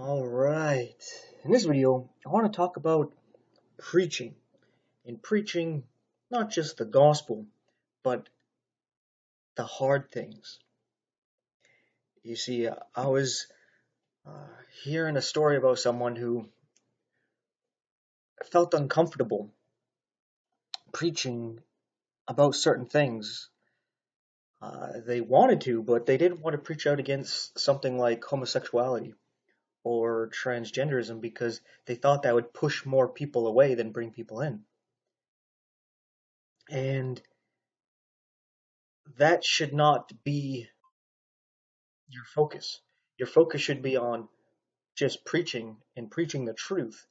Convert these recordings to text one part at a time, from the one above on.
Alright, in this video I want to talk about preaching. And preaching not just the gospel, but the hard things. You see, I was uh, hearing a story about someone who felt uncomfortable preaching about certain things. Uh, they wanted to, but they didn't want to preach out against something like homosexuality or transgenderism because they thought that would push more people away than bring people in. And that should not be your focus. Your focus should be on just preaching and preaching the truth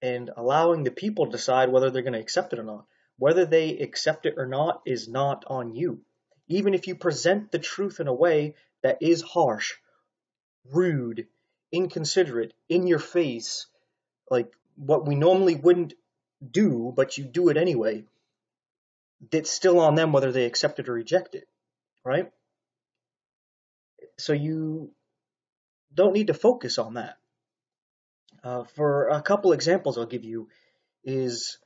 and allowing the people to decide whether they're going to accept it or not. Whether they accept it or not is not on you. Even if you present the truth in a way that is harsh, rude, inconsiderate, in your face, like what we normally wouldn't do, but you do it anyway, it's still on them whether they accept it or reject it, right? So you don't need to focus on that. Uh, for a couple examples I'll give you is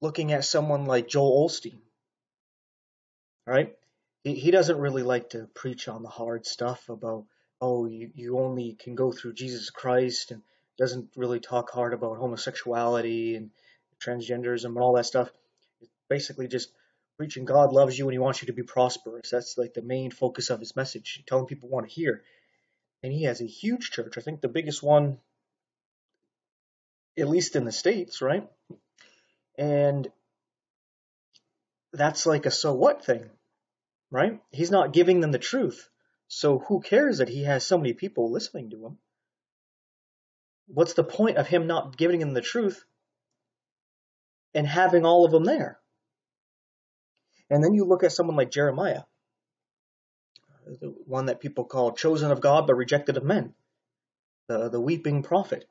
looking at someone like Joel Osteen, Right? He, he doesn't really like to preach on the hard stuff about oh, you, you only can go through Jesus Christ and doesn't really talk hard about homosexuality and transgenderism and all that stuff. It's basically just preaching God loves you and he wants you to be prosperous. That's like the main focus of his message, telling people want to hear. And he has a huge church. I think the biggest one, at least in the States, right? And that's like a so what thing, right? He's not giving them the truth. So who cares that he has so many people listening to him? What's the point of him not giving them the truth and having all of them there? And then you look at someone like Jeremiah, the one that people call chosen of God but rejected of men, the, the weeping prophet.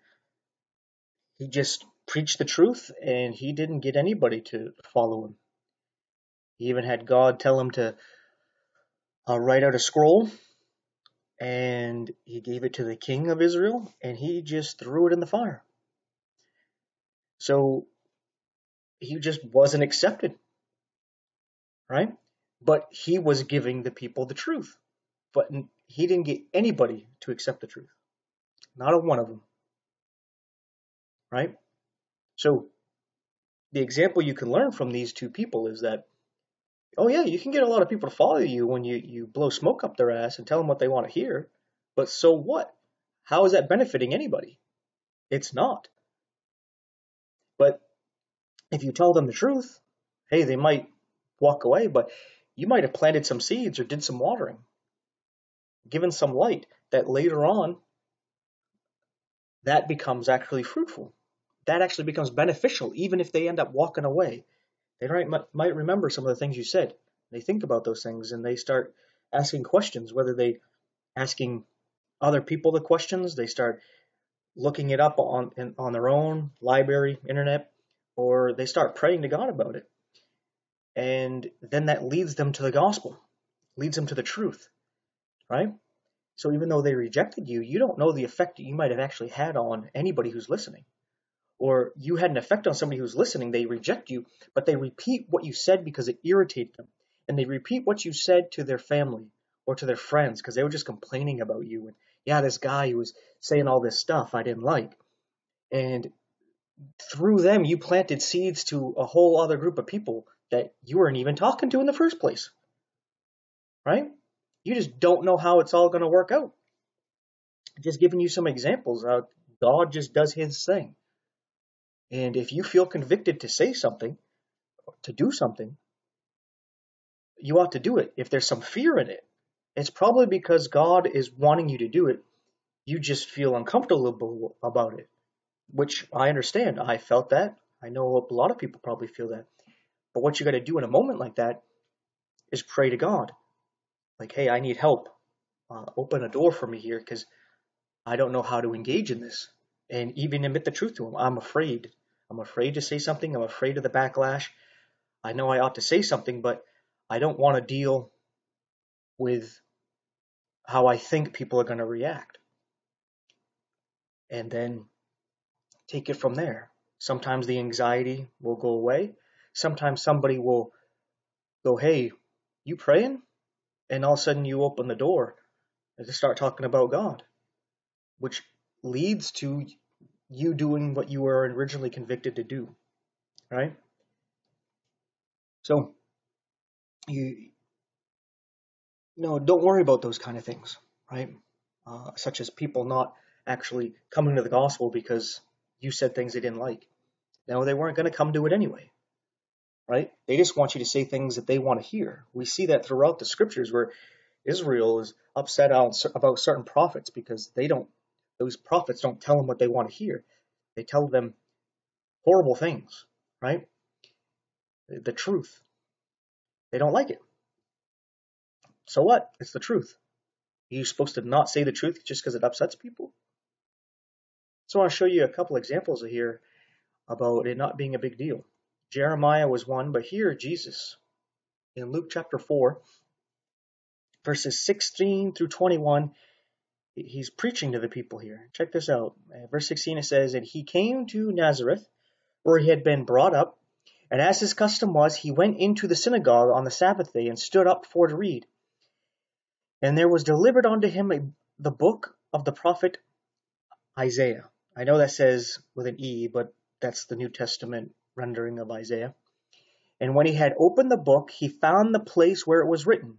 He just preached the truth and he didn't get anybody to follow him. He even had God tell him to uh, write out a scroll and he gave it to the king of Israel, and he just threw it in the fire. So he just wasn't accepted, right? But he was giving the people the truth, but he didn't get anybody to accept the truth, not a one of them, right? So the example you can learn from these two people is that Oh yeah, you can get a lot of people to follow you when you, you blow smoke up their ass and tell them what they want to hear. But so what? How is that benefiting anybody? It's not. But if you tell them the truth, hey, they might walk away, but you might have planted some seeds or did some watering, given some light that later on that becomes actually fruitful. That actually becomes beneficial, even if they end up walking away they might, might remember some of the things you said. They think about those things and they start asking questions, whether they asking other people the questions, they start looking it up on on their own library, internet, or they start praying to God about it. And then that leads them to the gospel, leads them to the truth, right? So even though they rejected you, you don't know the effect that you might have actually had on anybody who's listening or you had an effect on somebody who's listening, they reject you, but they repeat what you said because it irritated them. And they repeat what you said to their family or to their friends because they were just complaining about you. And yeah, this guy who was saying all this stuff I didn't like. And through them, you planted seeds to a whole other group of people that you weren't even talking to in the first place. Right? You just don't know how it's all going to work out. Just giving you some examples. Uh, God just does his thing. And if you feel convicted to say something, to do something, you ought to do it. If there's some fear in it, it's probably because God is wanting you to do it. You just feel uncomfortable about it, which I understand. I felt that. I know a lot of people probably feel that. But what you got to do in a moment like that is pray to God. Like, hey, I need help. Uh, open a door for me here because I don't know how to engage in this. And even admit the truth to Him. I'm afraid I'm afraid to say something. I'm afraid of the backlash. I know I ought to say something, but I don't want to deal with how I think people are going to react. and then take it from there. Sometimes the anxiety will go away. Sometimes somebody will go, Hey, you praying? And all of a sudden you open the door and just start talking about God, which leads to you doing what you were originally convicted to do. Right? So you no, don't worry about those kind of things, right? Uh, such as people not actually coming to the gospel because you said things they didn't like. No, they weren't going to come to it anyway, right? They just want you to say things that they want to hear. We see that throughout the scriptures where Israel is upset about certain prophets because they don't, those prophets don't tell them what they want to hear. They tell them horrible things, right? The truth. They don't like it. So what? It's the truth. Are you supposed to not say the truth just because it upsets people? So I want to show you a couple examples here about it not being a big deal. Jeremiah was one, but here Jesus in Luke chapter 4, verses 16 through 21, he's preaching to the people here. Check this out. Uh, verse 16 it says, And he came to Nazareth, where he had been brought up, and as his custom was, he went into the synagogue on the Sabbath day and stood up for to read. And there was delivered unto him a, the book of the prophet Isaiah. I know that says with an E, but that's the New Testament rendering of Isaiah. And when he had opened the book, he found the place where it was written,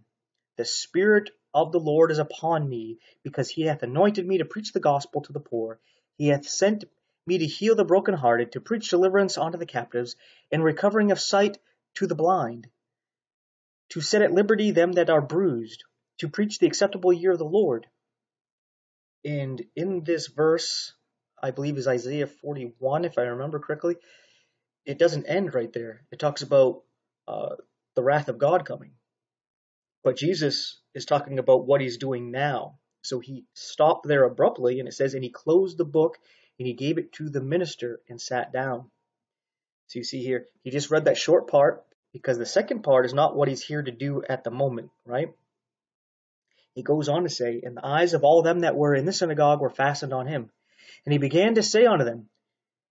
The Spirit of the Lord is upon me, because he hath anointed me to preach the gospel to the poor. He hath sent me to heal the brokenhearted, to preach deliverance unto the captives, and recovering of sight to the blind, to set at liberty them that are bruised, to preach the acceptable year of the Lord. And in this verse, I believe is Isaiah 41, if I remember correctly, it doesn't end right there. It talks about uh, the wrath of God coming. But Jesus is talking about what he's doing now. So he stopped there abruptly, and it says, and he closed the book and he gave it to the minister and sat down. So you see here, he just read that short part because the second part is not what he's here to do at the moment, right? He goes on to say, And the eyes of all them that were in the synagogue were fastened on him. And he began to say unto them,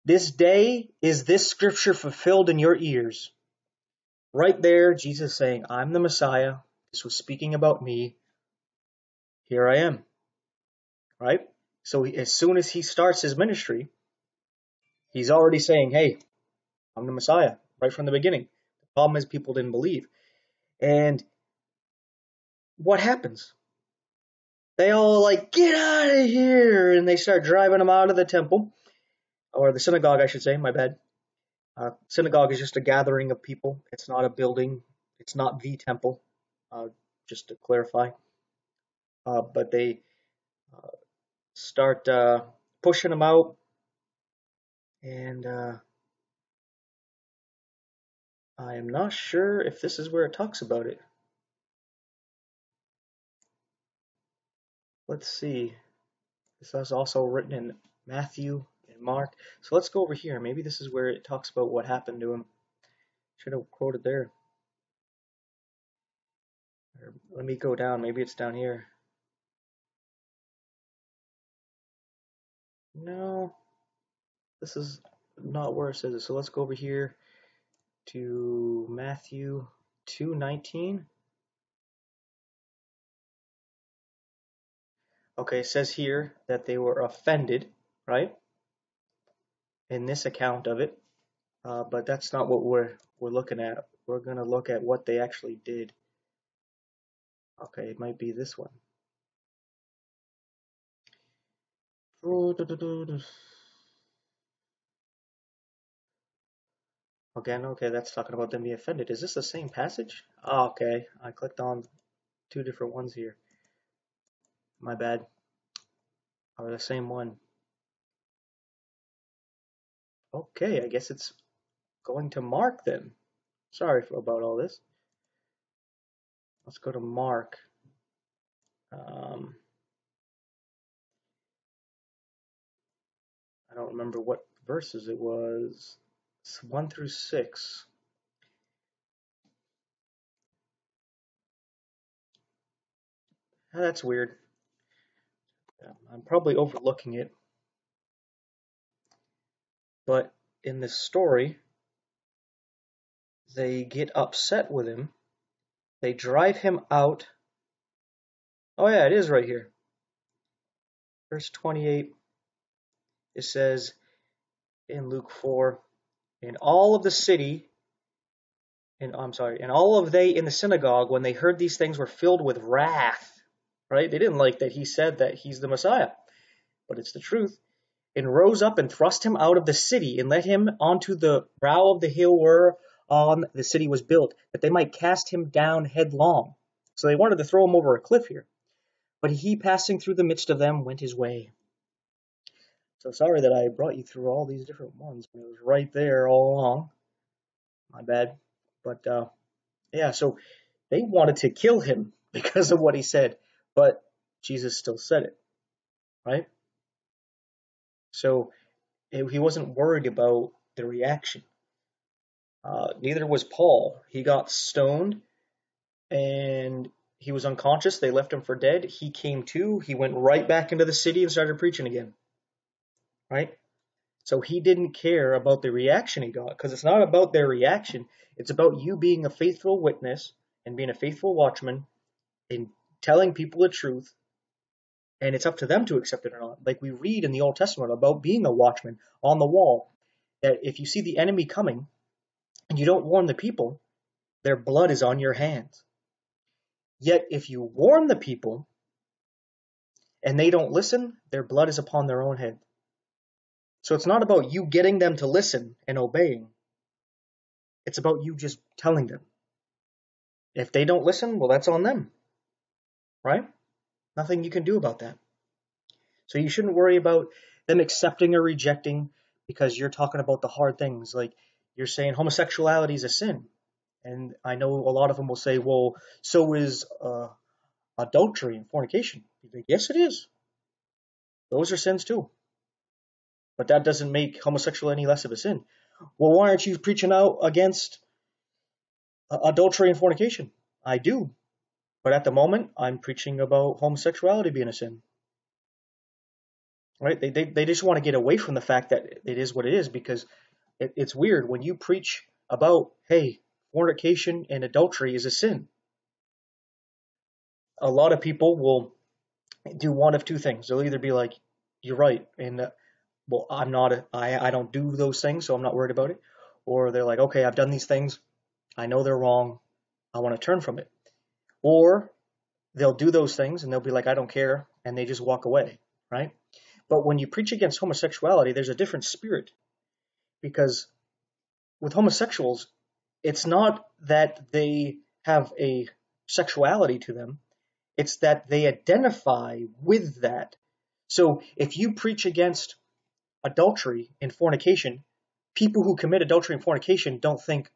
This day is this scripture fulfilled in your ears. Right there, Jesus saying, I'm the Messiah. This was speaking about me. Here I am. Right? So as soon as he starts his ministry, he's already saying, Hey, I'm the Messiah, right from the beginning. The problem is people didn't believe. And what happens? they all like get out of here and they start driving him out of the temple or the synagogue i should say my bad uh, synagogue is just a gathering of people it's not a building it's not the temple uh, just to clarify uh, but they uh, start uh, pushing him out and uh, i am not sure if this is where it talks about it let's see. This is also written in Matthew and Mark. So let's go over here. Maybe this is where it talks about what happened to him. Should have quoted there. Or let me go down. Maybe it's down here. No, this is not where it says it. So let's go over here to Matthew 2:19. Okay, it says here that they were offended, right? In this account of it, uh, but that's not what we're we're looking at. We're gonna look at what they actually did. Okay, it might be this one. Again, okay, that's talking about them being offended. Is this the same passage? Oh, okay, I clicked on two different ones here. My bad. Or the same one. Okay, I guess it's going to Mark then. Sorry for, about all this. Let's go to Mark. Um, I don't remember what verses it was. It's 1 through 6. that's weird. I'm probably overlooking it. But in this story, they get upset with him. They drive him out. Oh, yeah, it is right here. Verse 28, it says in Luke 4 In all of the city, and I'm sorry, and all of they in the synagogue, when they heard these things, were filled with wrath. Right? They didn't like that he said that he's the Messiah, but it's the truth and rose up and thrust him out of the city and led him onto the brow of the hill whereon the city was built, that they might cast him down headlong. So they wanted to throw him over a cliff here. But he, passing through the midst of them, went his way. So sorry that I brought you through all these different ones. It was right there all along. My bad. But uh, yeah, so they wanted to kill him because of what he said, but Jesus still said it, right? So he wasn't worried about the reaction. Uh, neither was Paul. He got stoned and he was unconscious. They left him for dead. He came to. He went right back into the city and started preaching again. Right? So he didn't care about the reaction he got because it's not about their reaction. It's about you being a faithful witness and being a faithful watchman and telling people the truth and it's up to them to accept it or not. Like we read in the Old Testament about being a watchman on the wall, that if you see the enemy coming and you don't warn the people, their blood is on your hands. Yet if you warn the people and they don't listen, their blood is upon their own head. So it's not about you getting them to listen and obeying. It's about you just telling them. If they don't listen, well, that's on them. Right? Nothing you can do about that. So you shouldn't worry about them accepting or rejecting because you're talking about the hard things. Like you're saying homosexuality is a sin. And I know a lot of them will say, well, so is uh, adultery and fornication. Yes, it is. Those are sins too. But that doesn't make homosexuality any less of a sin. Well, why aren't you preaching out against uh, adultery and fornication? I do. But at the moment, I'm preaching about homosexuality being a sin. Right? They, they, they just want to get away from the fact that it is what it is because it, it's weird when you preach about, hey, fornication and adultery is a sin. A lot of people will do one of two things. They'll either be like, you're right, and uh, well, I'm not, a, I, I don't do those things, so I'm not worried about it. Or they're like, okay, I've done these things. I know they're wrong. I want to turn from it. Or they'll do those things and they'll be like, I don't care, and they just walk away, right? But when you preach against homosexuality, there's a different spirit. Because with homosexuals, it's not that they have a sexuality to them, it's that they identify with that. So if you preach against adultery and fornication, people who commit adultery and fornication don't think,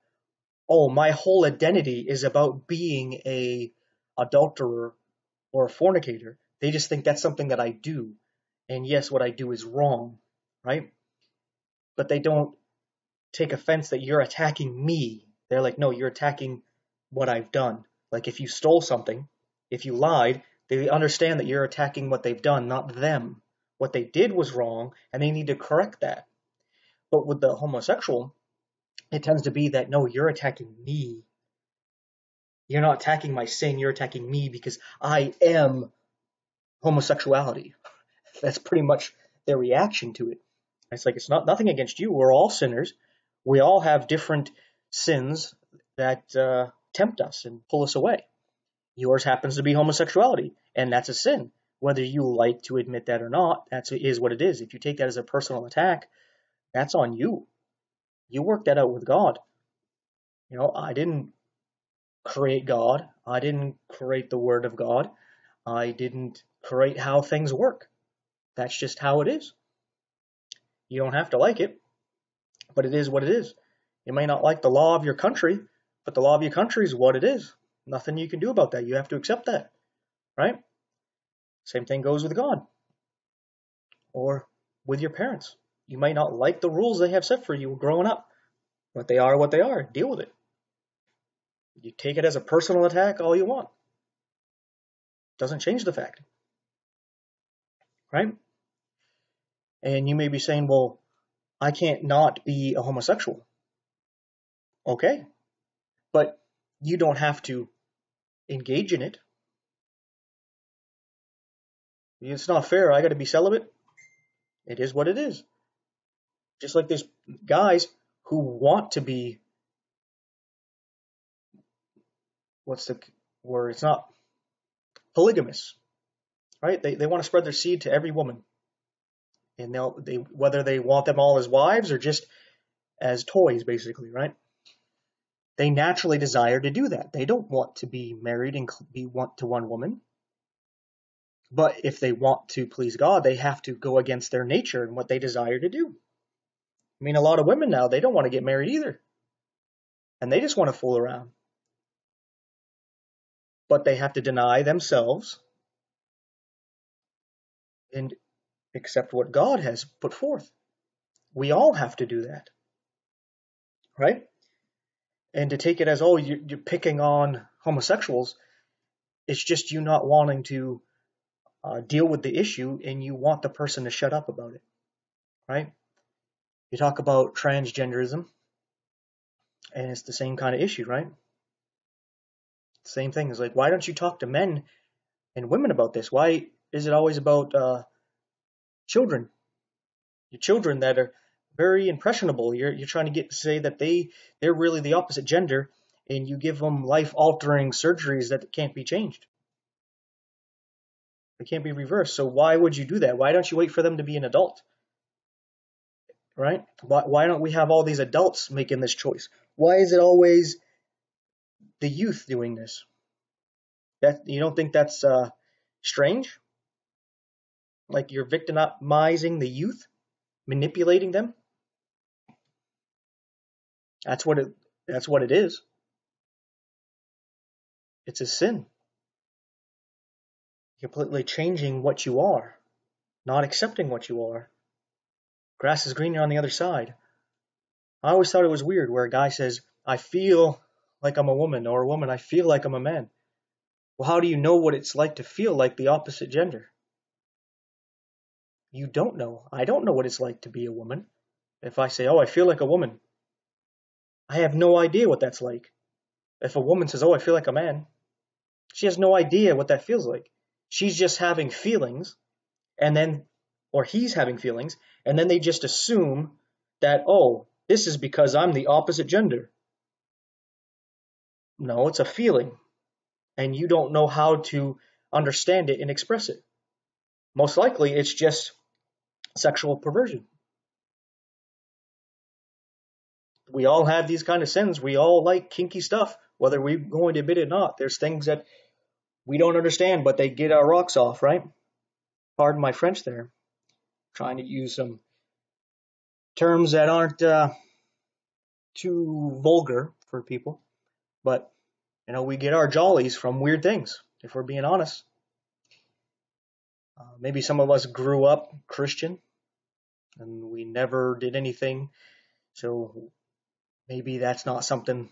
oh, my whole identity is about being a adulterer or a fornicator. They just think that's something that I do. And yes, what I do is wrong, right? But they don't take offense that you're attacking me. They're like, no, you're attacking what I've done. Like if you stole something, if you lied, they understand that you're attacking what they've done, not them. What they did was wrong, and they need to correct that. But with the homosexual, it tends to be that no, you're attacking me. You're not attacking my sin, you're attacking me because I am homosexuality. That's pretty much their reaction to it. It's like it's not nothing against you. We're all sinners. We all have different sins that uh, tempt us and pull us away. Yours happens to be homosexuality, and that's a sin. Whether you like to admit that or not, that is what it is. If you take that as a personal attack, that's on you. You work that out with God. You know, I didn't create God. I didn't create the Word of God. I didn't create how things work. That's just how it is. You don't have to like it, but it is what it is. You may not like the law of your country, but the law of your country is what it is. Nothing you can do about that. You have to accept that, right? Same thing goes with God or with your parents. You might not like the rules they have set for you growing up, but they are what they are. Deal with it. You take it as a personal attack all you want. Doesn't change the fact. Right? And you may be saying, well, I can't not be a homosexual. Okay. But you don't have to engage in it. It's not fair. I got to be celibate. It is what it is. Just like there's guys who want to be what's the word? It's not polygamous, right? They they want to spread their seed to every woman, and they'll they whether they want them all as wives or just as toys, basically, right? They naturally desire to do that. They don't want to be married and be one to one woman. But if they want to please God, they have to go against their nature and what they desire to do. I mean, a lot of women now, they don't want to get married either. And they just want to fool around. But they have to deny themselves and accept what God has put forth. We all have to do that. Right? And to take it as, oh, you're, picking on homosexuals, it's just you not wanting to uh, deal with the issue and you want the person to shut up about it. Right? You talk about transgenderism, and it's the same kind of issue, right? Same thing. It's like, why don't you talk to men and women about this? Why is it always about uh, children? Your children that are very impressionable. You're you're trying to get say that they they're really the opposite gender, and you give them life altering surgeries that can't be changed. They can't be reversed. So why would you do that? Why don't you wait for them to be an adult? right? Why, why don't we have all these adults making this choice? Why is it always the youth doing this? That you don't think that's uh, strange? Like you're victimizing the youth, manipulating them? That's what it. That's what it is. It's a sin. Completely changing what you are, not accepting what you are. Grass is greener on the other side. I always thought it was weird where a guy says, I feel like I'm a woman, or a woman, I feel like I'm a man. Well, how do you know what it's like to feel like the opposite gender? You don't know. I don't know what it's like to be a woman. If I say, oh, I feel like a woman, I have no idea what that's like. If a woman says, oh, I feel like a man, she has no idea what that feels like. She's just having feelings, and then or he's having feelings, and then they just assume that, oh, this is because I'm the opposite gender. No, it's a feeling, and you don't know how to understand it and express it. Most likely, it's just sexual perversion. We all have these kind of sins. We all like kinky stuff, whether we're going to admit it or not. There's things that we don't understand, but they get our rocks off, right? Pardon my French there trying to use some terms that aren't uh, too vulgar for people. But, you know, we get our jollies from weird things, if we're being honest. Uh, maybe some of us grew up Christian and we never did anything. So maybe that's not something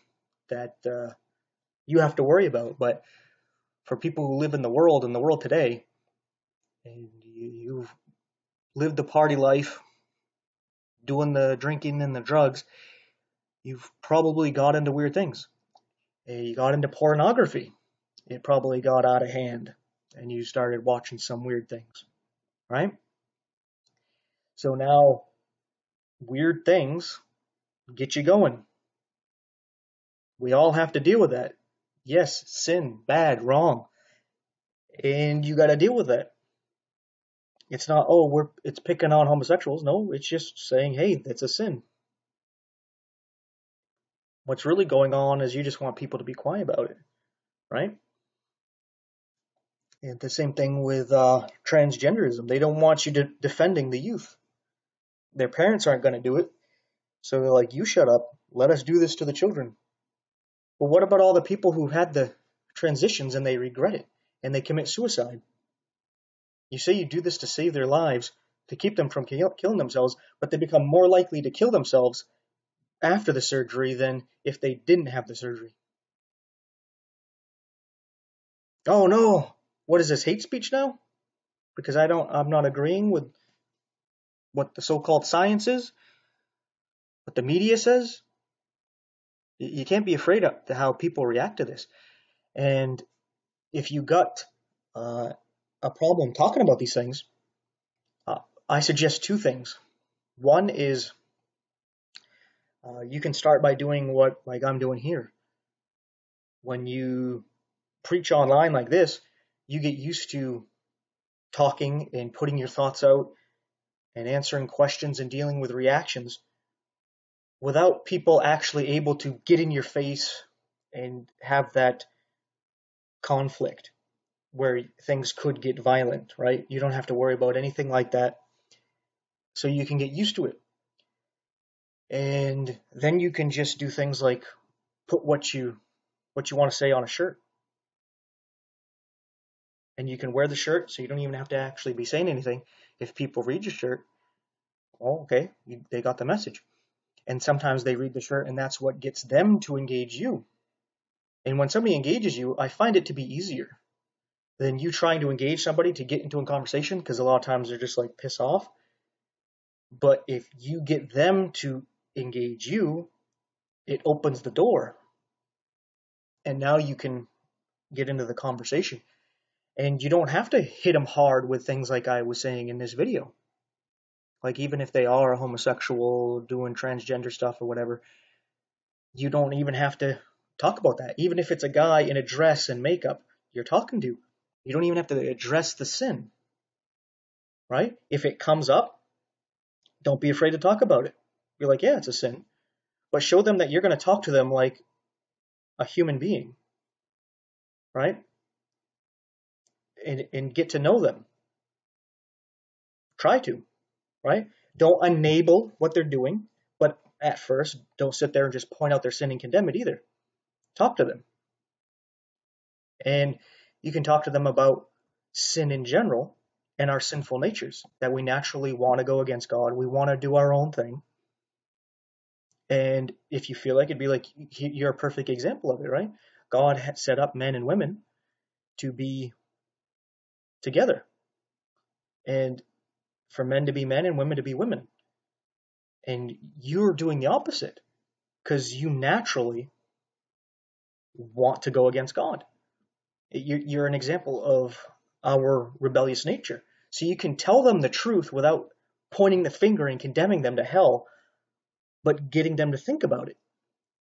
that uh, you have to worry about. But for people who live in the world, in the world today, and you, you've lived the party life, doing the drinking and the drugs, you've probably got into weird things. You got into pornography. It probably got out of hand and you started watching some weird things, right? So now, weird things get you going. We all have to deal with that. Yes, sin, bad, wrong. And you got to deal with that. It's not, oh, we're it's picking on homosexuals. No, it's just saying, hey, that's a sin. What's really going on is you just want people to be quiet about it, right? And the same thing with uh, transgenderism. They don't want you defending the youth. Their parents aren't going to do it, so they're like, "You shut up. Let us do this to the children." Well, what about all the people who had the transitions and they regret it and they commit suicide? You say you do this to save their lives, to keep them from kill- killing themselves, but they become more likely to kill themselves after the surgery than if they didn't have the surgery. Oh no, what is this hate speech now? Because I don't, I'm not agreeing with what the so-called science is. what the media says, you can't be afraid of how people react to this. And if you got uh, a problem talking about these things, uh, I suggest two things. One is uh, you can start by doing what like I'm doing here. When you preach online like this, you get used to talking and putting your thoughts out and answering questions and dealing with reactions without people actually able to get in your face and have that conflict where things could get violent, right? You don't have to worry about anything like that. So you can get used to it. And then you can just do things like put what you what you want to say on a shirt. And you can wear the shirt so you don't even have to actually be saying anything. If people read your shirt, oh, okay, you, they got the message. And sometimes they read the shirt and that's what gets them to engage you. And when somebody engages you, I find it to be easier than you trying to engage somebody to get into a conversation because a lot of times they're just like piss off. But if you get them to engage you, it opens the door. And now you can get into the conversation. And you don't have to hit them hard with things like I was saying in this video. Like, even if they are homosexual doing transgender stuff or whatever, you don't even have to talk about that. Even if it's a guy in a dress and makeup you're talking to, you don't even have to address the sin. Right? If it comes up, don't be afraid to talk about it. You're like, yeah, it's a sin. But show them that you're going to talk to them like a human being. Right? And, and get to know them. Try to. Right? Don't enable what they're doing, but at first, don't sit there and just point out their sin and condemn it either. Talk to them. And you can talk to them about sin in general and our sinful natures, that we naturally want to go against God. We want to do our own thing. And if you feel like it'd be like you're a perfect example of it, right? God had set up men and women to be together. And for men to be men and women to be women. And you're doing the opposite because you naturally want to go against God. You're an example of our rebellious nature. So you can tell them the truth without pointing the finger and condemning them to hell but getting them to think about it.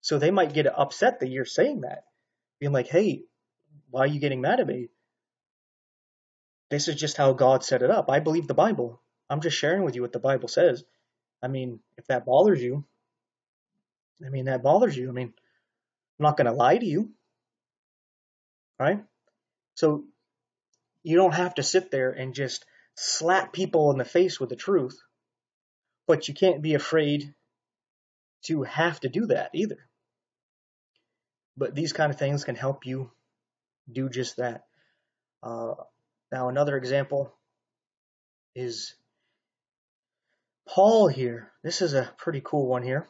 So they might get upset that you're saying that, being like, hey, why are you getting mad at me? This is just how God set it up. I believe the Bible. I'm just sharing with you what the Bible says. I mean, if that bothers you, I mean, that bothers you. I mean, I'm not going to lie to you. Right? So you don't have to sit there and just slap people in the face with the truth, but you can't be afraid to have to do that either. But these kind of things can help you do just that. Uh, now, another example is Paul here. This is a pretty cool one here.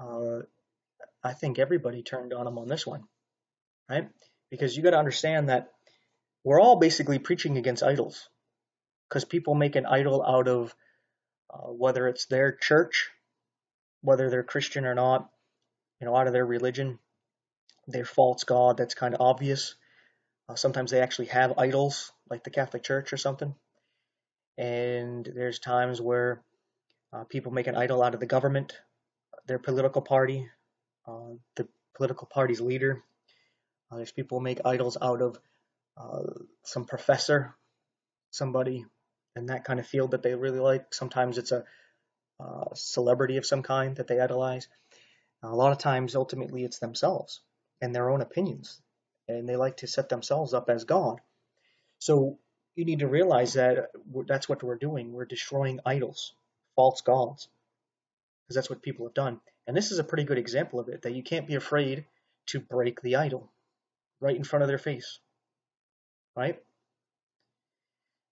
Uh, I think everybody turned on him on this one, right? Because you got to understand that we're all basically preaching against idols because people make an idol out of uh, whether it's their church whether they're Christian or not, you know, out of their religion, their false god. That's kind of obvious. Uh, sometimes they actually have idols, like the Catholic Church or something. And there's times where uh, people make an idol out of the government, their political party, uh, the political party's leader. Uh, there's people make idols out of uh, some professor, somebody in that kind of field that they really like. Sometimes it's a uh, celebrity of some kind that they idolize. A lot of times, ultimately, it's themselves and their own opinions, and they like to set themselves up as God. So you need to realize that that's what we're doing. We're destroying idols, false gods, because that's what people have done. And this is a pretty good example of it that you can't be afraid to break the idol right in front of their face. Right?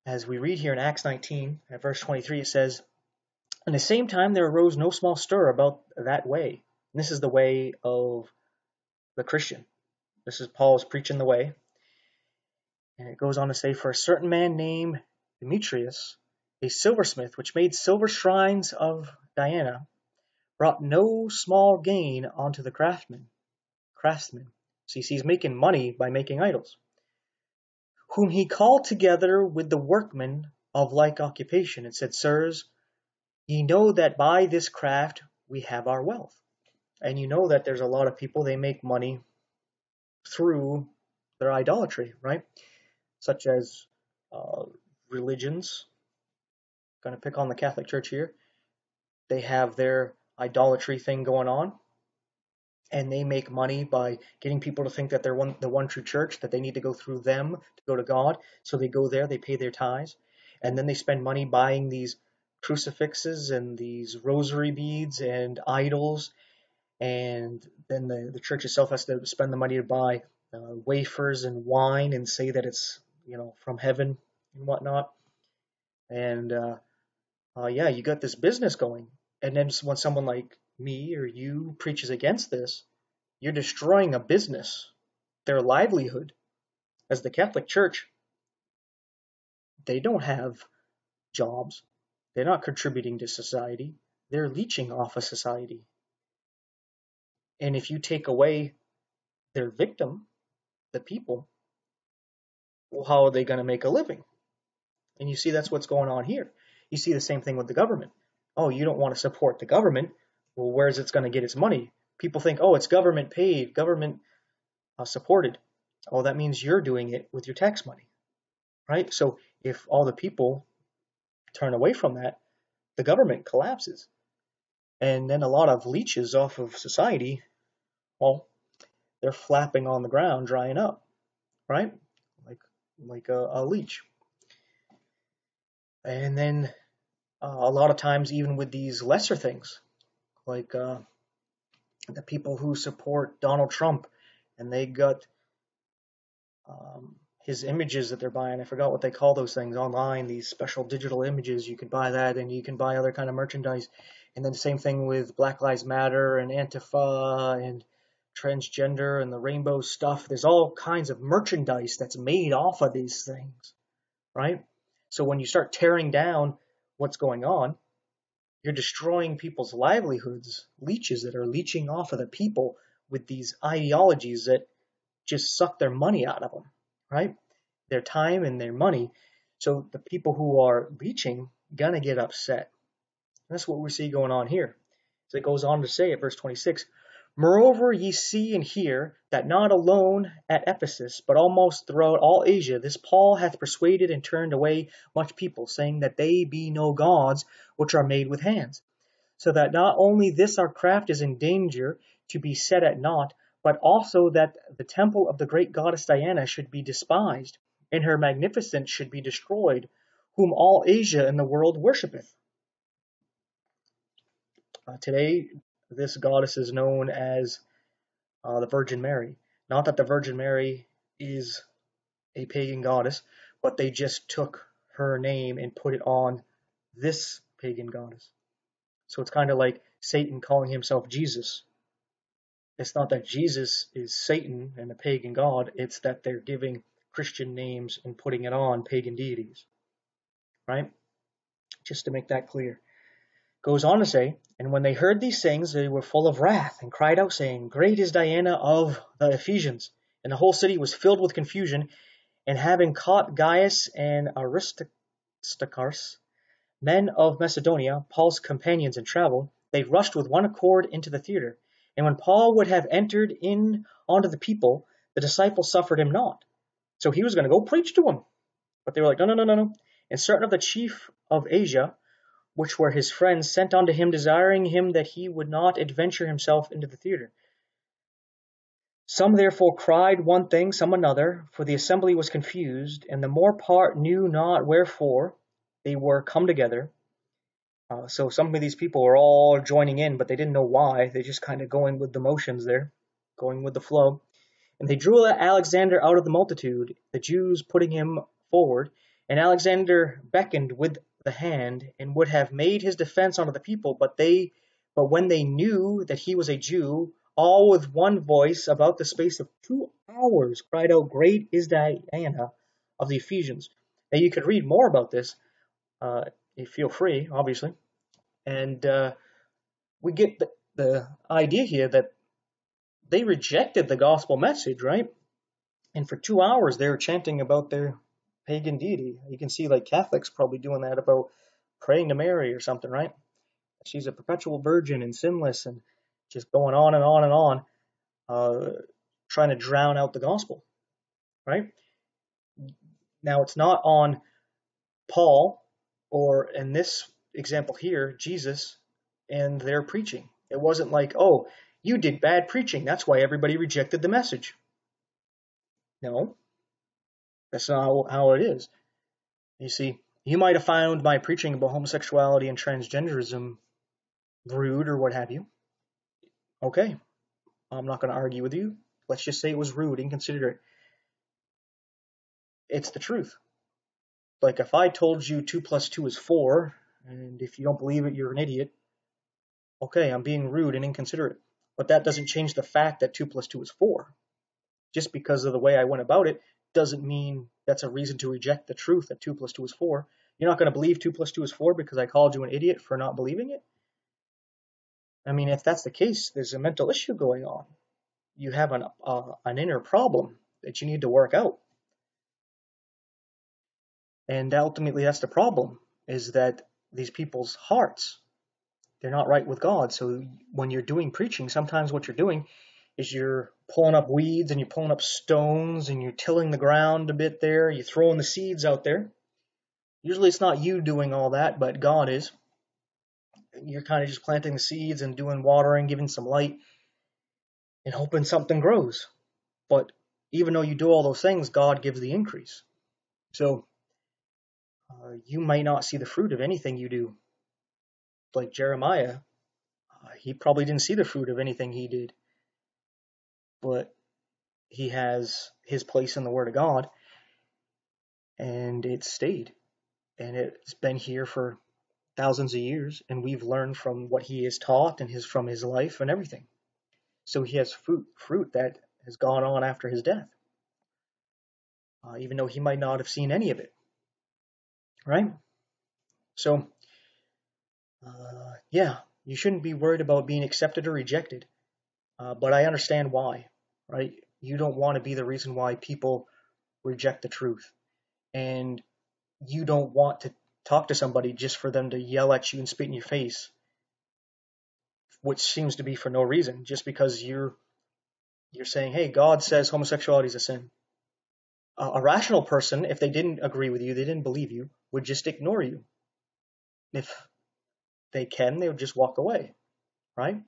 As we read here in Acts 19, at verse 23, it says, in the same time, there arose no small stir about that way. And this is the way of the Christian. This is Paul's preaching the way. And it goes on to say, For a certain man named Demetrius, a silversmith, which made silver shrines of Diana, brought no small gain onto the craftsmen. Craftsman. So he's making money by making idols. Whom he called together with the workmen of like occupation, and said, Sirs, ye know that by this craft we have our wealth. And you know that there's a lot of people, they make money through their idolatry, right? Such as uh, religions. Going to pick on the Catholic Church here. They have their idolatry thing going on, and they make money by getting people to think that they're one, the one true church, that they need to go through them to go to God. So they go there, they pay their tithes, and then they spend money buying these crucifixes and these rosary beads and idols and then the, the church itself has to spend the money to buy uh, wafers and wine and say that it's you know from heaven and whatnot. And uh, uh, yeah you got this business going. And then when someone like me or you preaches against this you're destroying a business their livelihood. As the catholic church they don't have jobs. They're not contributing to society. They're leeching off of society and if you take away their victim, the people, well, how are they going to make a living? And you see that's what's going on here. You see the same thing with the government. Oh, you don't want to support the government. Well, where's it going to get its money? People think, oh, it's government paid, government uh, supported. Oh, that means you're doing it with your tax money, right? So if all the people turn away from that, the government collapses and then a lot of leeches off of society, well, they're flapping on the ground, drying up, right? Like like a, a leech. And then uh, a lot of times, even with these lesser things, like uh, the people who support Donald Trump, and they got um, his images that they're buying. I forgot what they call those things online. These special digital images. You can buy that, and you can buy other kind of merchandise. And then the same thing with Black Lives Matter and Antifa and transgender and the rainbow stuff. There's all kinds of merchandise that's made off of these things, right? So when you start tearing down what's going on, you're destroying people's livelihoods, leeches that are leeching off of the people with these ideologies that just suck their money out of them, right? Their time and their money. So the people who are leeching gonna get upset. That's what we see going on here. So it goes on to say at verse 26, Moreover, ye see and hear that not alone at Ephesus, but almost throughout all Asia, this Paul hath persuaded and turned away much people, saying that they be no gods which are made with hands. So that not only this our craft is in danger to be set at naught, but also that the temple of the great goddess Diana should be despised, and her magnificence should be destroyed, whom all Asia and the world worshippeth. Uh, today, this goddess is known as uh, the Virgin Mary. Not that the Virgin Mary is a pagan goddess, but they just took her name and put it on this pagan goddess. So it's kind of like Satan calling himself Jesus. It's not that Jesus is Satan and a pagan god, it's that they're giving Christian names and putting it on pagan deities. Right? Just to make that clear goes on to say, And when they heard these things, they were full of wrath, and cried out, saying, Great is Diana of the Ephesians. And the whole city was filled with confusion. And having caught Gaius and Aristarchus, men of Macedonia, Paul's companions in travel, they rushed with one accord into the theater. And when Paul would have entered in onto the people, the disciples suffered him not. So he was going to go preach to them. But they were like, no, no, no, no, no. And certain of the chief of Asia, which were his friends, sent unto him, desiring him that he would not adventure himself into the theatre. Some therefore cried one thing, some another, for the assembly was confused, and the more part knew not wherefore they were come together. Uh, so some of these people were all joining in, but they didn't know why. They just kind of going with the motions there, going with the flow. And they drew Alexander out of the multitude, the Jews putting him forward, and Alexander beckoned with the hand and would have made his defense unto the people, but they but when they knew that he was a Jew, all with one voice about the space of two hours cried out, Great is Diana of the Ephesians. Now you could read more about this, uh, if feel free, obviously. And uh, we get the, the idea here that they rejected the gospel message, right? And for two hours they were chanting about their pagan deity. You can see like Catholics probably doing that about praying to Mary or something, right? She's a perpetual virgin and sinless and just going on and on and on, uh, trying to drown out the gospel, right? Now it's not on Paul or in this example here, Jesus and their preaching. It wasn't like, oh, you did bad preaching. That's why everybody rejected the message. No, that's not how, how it is. You see, you might have found my preaching about homosexuality and transgenderism rude or what have you. Okay, I'm not going to argue with you. Let's just say it was rude, inconsiderate. It's the truth. Like if I told you 2 plus 2 is 4, and if you don't believe it, you're an idiot. Okay, I'm being rude and inconsiderate. But that doesn't change the fact that 2 plus 2 is 4. Just because of the way I went about it doesn't mean that's a reason to reject the truth that 2 plus 2 is 4. You're not going to believe 2 plus 2 is 4 because I called you an idiot for not believing it? I mean, if that's the case, there's a mental issue going on. You have an, uh, an inner problem that you need to work out. And ultimately, that's the problem, is that these people's hearts, they're not right with God. So when you're doing preaching, sometimes what you're doing is you're pulling up weeds and you're pulling up stones and you're tilling the ground a bit there. You're throwing the seeds out there. Usually it's not you doing all that, but God is. You're kind of just planting the seeds and doing watering, giving some light, and hoping something grows. But even though you do all those things, God gives the increase. So uh, you might not see the fruit of anything you do. Like Jeremiah, uh, he probably didn't see the fruit of anything he did, but he has his place in the Word of God, and it stayed, and it's been here for thousands of years, and we've learned from what he has taught and his from his life and everything. So he has fruit, fruit that has gone on after his death, uh, even though he might not have seen any of it right? So, uh, yeah, you shouldn't be worried about being accepted or rejected. Uh, but I understand why, right? You don't want to be the reason why people reject the truth. And you don't want to talk to somebody just for them to yell at you and spit in your face, which seems to be for no reason, just because you're you're saying, "Hey, God says homosexuality is a sin." a rational person, if they didn't agree with you, they didn't believe you, would just ignore you. If they can, they would just walk away, right?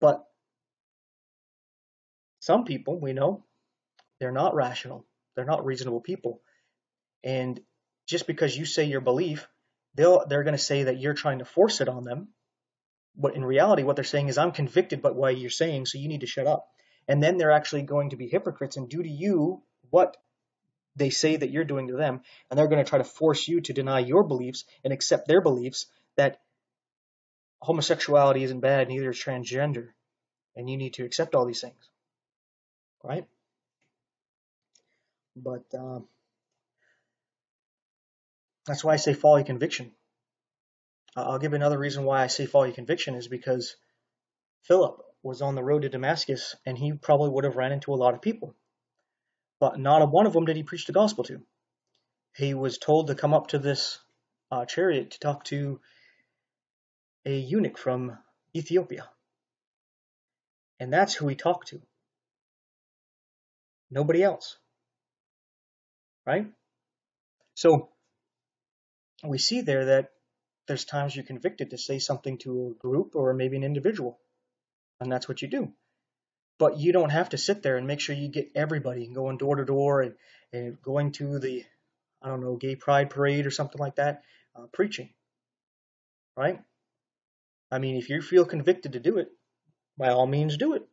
But some people, we know, they're not rational. They're not reasonable people. And just because you say your belief, they'll they're going to say that you're trying to force it on them. But in reality, what they're saying is, I'm convicted by what you're saying, so you need to shut up. And then they're actually going to be hypocrites and do to you what they say that you're doing to them, and they're going to try to force you to deny your beliefs and accept their beliefs that homosexuality isn't bad, neither is transgender, and you need to accept all these things, right? But um, that's why I say folly conviction. I'll give another reason why I say folly conviction is because Philip was on the road to Damascus, and he probably would have ran into a lot of people but not a one of them did he preach the gospel to. He was told to come up to this uh, chariot to talk to a eunuch from Ethiopia. And that's who he talked to. Nobody else. Right? So we see there that there's times you're convicted to say something to a group or maybe an individual. And that's what you do but you don't have to sit there and make sure you get everybody and going door to door and, and going to the I don't know gay pride parade or something like that uh, preaching right I mean if you feel convicted to do it by all means do it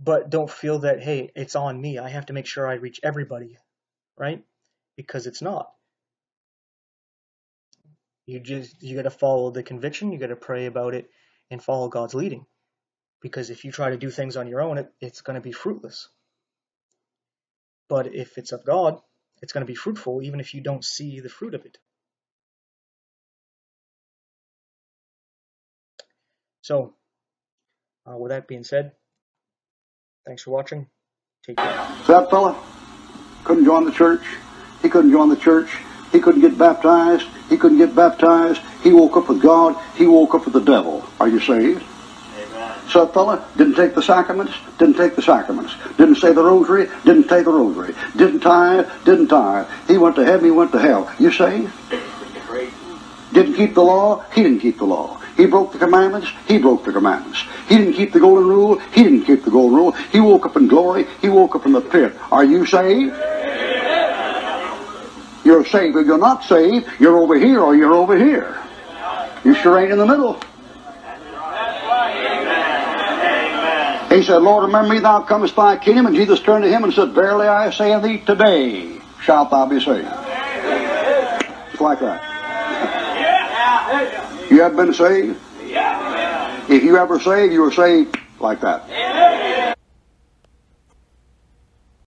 but don't feel that hey it's on me I have to make sure I reach everybody right because it's not you just you got to follow the conviction you got to pray about it and follow God's leading because if you try to do things on your own, it, it's going to be fruitless. But if it's of God, it's going to be fruitful even if you don't see the fruit of it. So, uh, with that being said, thanks for watching. Take care. So that fella couldn't join the church. He couldn't join the church. He couldn't get baptized. He couldn't get baptized. He woke up with God. He woke up with the devil. Are you saved? Amen. So that fella didn't take the sacraments, didn't take the sacraments, didn't say the rosary, didn't take the rosary, didn't tithe, didn't tithe. He went to heaven, he went to hell. You saved? Didn't keep the law, he didn't keep the law. He broke the commandments, he broke the commandments. He didn't keep the golden rule, he didn't keep the golden rule. He woke up in glory, he woke up in the pit. Are you saved? You're saved. If you're not saved, you're over here or you're over here. You sure ain't in the middle. He said, Lord, remember me, thou comest thy kingdom. And Jesus turned to him and said, Verily I say unto thee, today shalt thou be saved. Just like that. You have been saved? Yeah. If you ever saved, you were saved like that.